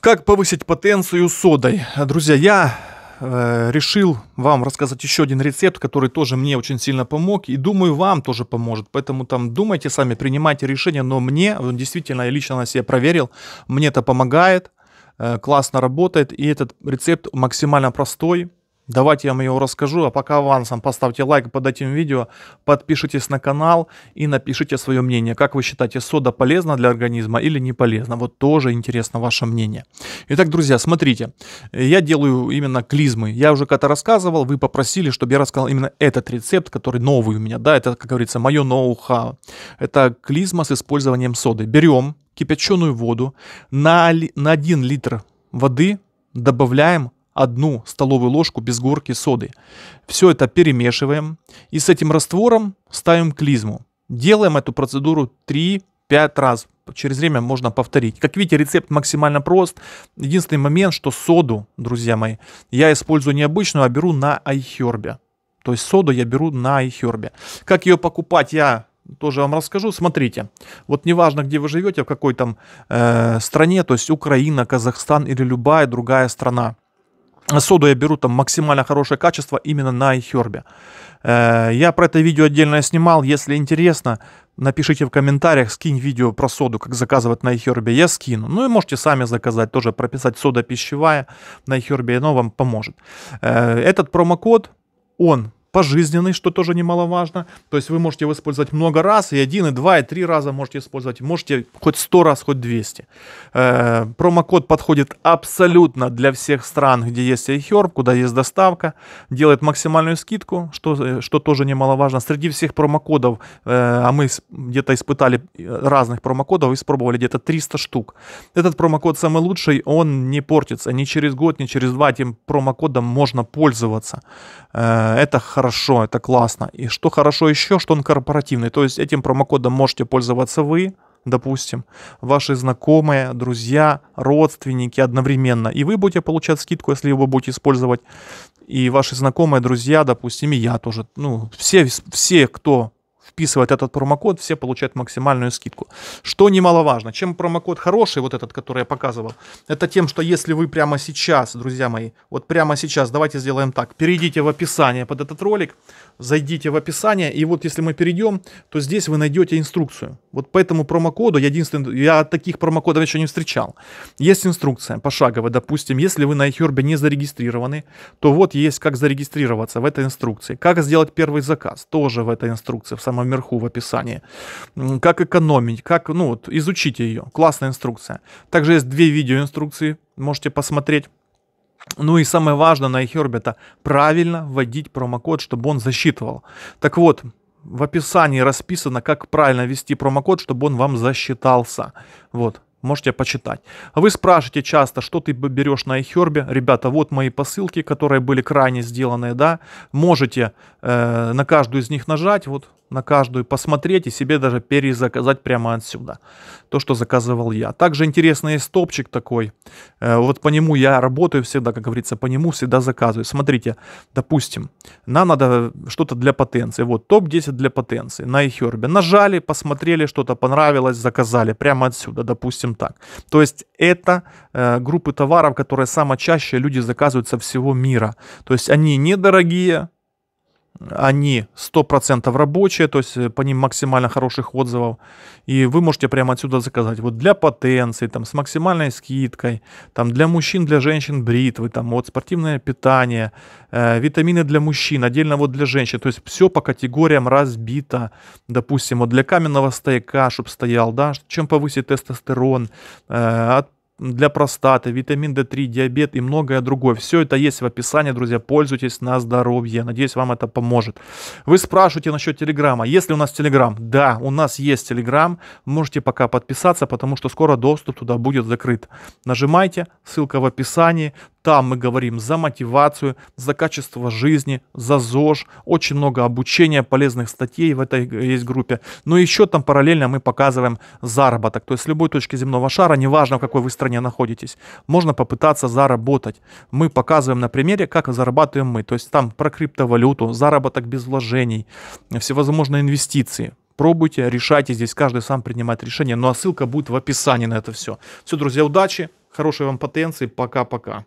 Как повысить потенцию содой? Друзья, я э, решил вам рассказать еще один рецепт, который тоже мне очень сильно помог, и думаю, вам тоже поможет. Поэтому там думайте сами, принимайте решения, но мне, действительно, я лично на себе проверил, мне это помогает, э, классно работает, и этот рецепт максимально простой, Давайте я вам его расскажу, а пока авансом поставьте лайк под этим видео, подпишитесь на канал и напишите свое мнение. Как вы считаете, сода полезна для организма или не полезна? Вот тоже интересно ваше мнение. Итак, друзья, смотрите, я делаю именно клизмы. Я уже когда-то рассказывал, вы попросили, чтобы я рассказал именно этот рецепт, который новый у меня. Да, это, как говорится, мое ноу-хау. Это клизма с использованием соды. Берем кипяченую воду, на, на 1 литр воды добавляем одну столовую ложку без горки соды. Все это перемешиваем и с этим раствором ставим клизму. Делаем эту процедуру 3-5 раз. Через время можно повторить. Как видите, рецепт максимально прост. Единственный момент, что соду, друзья мои, я использую не обычную, а беру на iHerb. То есть соду я беру на iHerb. Как ее покупать, я тоже вам расскажу. Смотрите, вот неважно, где вы живете, в какой там э, стране, то есть Украина, Казахстан или любая другая страна. Соду я беру там максимально хорошее качество именно на iHerb. Э, я про это видео отдельно снимал. Если интересно, напишите в комментариях, скинь видео про соду, как заказывать на iHerb. Я скину. Ну и можете сами заказать, тоже прописать сода пищевая на iHerb, оно вам поможет. Э, этот промокод, он пожизненный, что тоже немаловажно. То есть вы можете его использовать много раз, и один, и два, и три раза можете использовать. Можете хоть 100 раз, хоть 200. Э, промокод подходит абсолютно для всех стран, где есть iHerb, куда есть доставка. Делает максимальную скидку, что, э, что тоже немаловажно. Среди всех промокодов, э, а мы где-то испытали разных промокодов, испробовали где-то 300 штук. Этот промокод самый лучший, он не портится ни через год, ни через два. Этим промокодом можно пользоваться. Э, это хорошо, это классно. И что хорошо еще, что он корпоративный. То есть этим промокодом можете пользоваться вы, допустим, ваши знакомые, друзья, родственники одновременно. И вы будете получать скидку, если его будете использовать. И ваши знакомые, друзья, допустим, и я тоже. Ну, все, все кто вписывает этот промокод, все получают максимальную скидку. Что немаловажно, чем промокод хороший, вот этот, который я показывал, это тем, что если вы прямо сейчас, друзья мои, вот прямо сейчас, давайте сделаем так, перейдите в описание под этот ролик, зайдите в описание, и вот если мы перейдем, то здесь вы найдете инструкцию. Вот по этому промокоду, я единственный, я таких промокодов еще не встречал. Есть инструкция пошаговая, допустим, если вы на iHerb не зарегистрированы, то вот есть как зарегистрироваться в этой инструкции. Как сделать первый заказ, тоже в этой инструкции, в самом верху в описании. Как экономить, как, ну вот, изучите ее. Классная инструкция. Также есть две видеоинструкции, можете посмотреть. Ну и самое важное на iHerb это правильно вводить промокод, чтобы он засчитывал. Так вот, в описании расписано, как правильно ввести промокод, чтобы он вам засчитался. Вот, можете почитать. Вы спрашиваете часто, что ты берешь на iHerb. Ребята, вот мои посылки, которые были крайне сделаны, да. Можете э, на каждую из них нажать, вот на каждую посмотреть и себе даже перезаказать прямо отсюда. То, что заказывал я. Также интересный стопчик такой. Э, вот по нему я работаю всегда, как говорится, по нему всегда заказываю. Смотрите, допустим, нам надо что-то для потенции. Вот топ-10 для потенции на iHerb. Нажали, посмотрели, что-то понравилось, заказали прямо отсюда, допустим так. То есть это э, группы товаров, которые самое чаще люди заказывают со всего мира. То есть они недорогие, они 100% рабочие, то есть э, по ним максимально хороших отзывов. И вы можете прямо отсюда заказать. Вот для потенции, там, с максимальной скидкой, там, для мужчин, для женщин бритвы, там, вот спортивное питание, э, витамины для мужчин, отдельно вот для женщин. То есть все по категориям разбито. Допустим, вот для каменного стояка, чтобы стоял, да, чем повысить тестостерон, э, от для простаты, витамин D3, диабет и многое другое. Все это есть в описании, друзья. Пользуйтесь на здоровье. Надеюсь, вам это поможет. Вы спрашиваете насчет Телеграма. Есть ли у нас Телеграм? Да, у нас есть Телеграм. Можете пока подписаться, потому что скоро доступ туда будет закрыт. Нажимайте, ссылка в описании. Там мы говорим за мотивацию, за качество жизни, за ЗОЖ. Очень много обучения, полезных статей в этой есть группе. Но еще там параллельно мы показываем заработок. То есть с любой точки земного шара, неважно в какой вы стране находитесь, можно попытаться заработать. Мы показываем на примере, как зарабатываем мы. То есть там про криптовалюту, заработок без вложений, всевозможные инвестиции пробуйте, решайте, здесь каждый сам принимает решение, ну а ссылка будет в описании на это все. Все, друзья, удачи, Хорошей вам потенции. Пока-пока.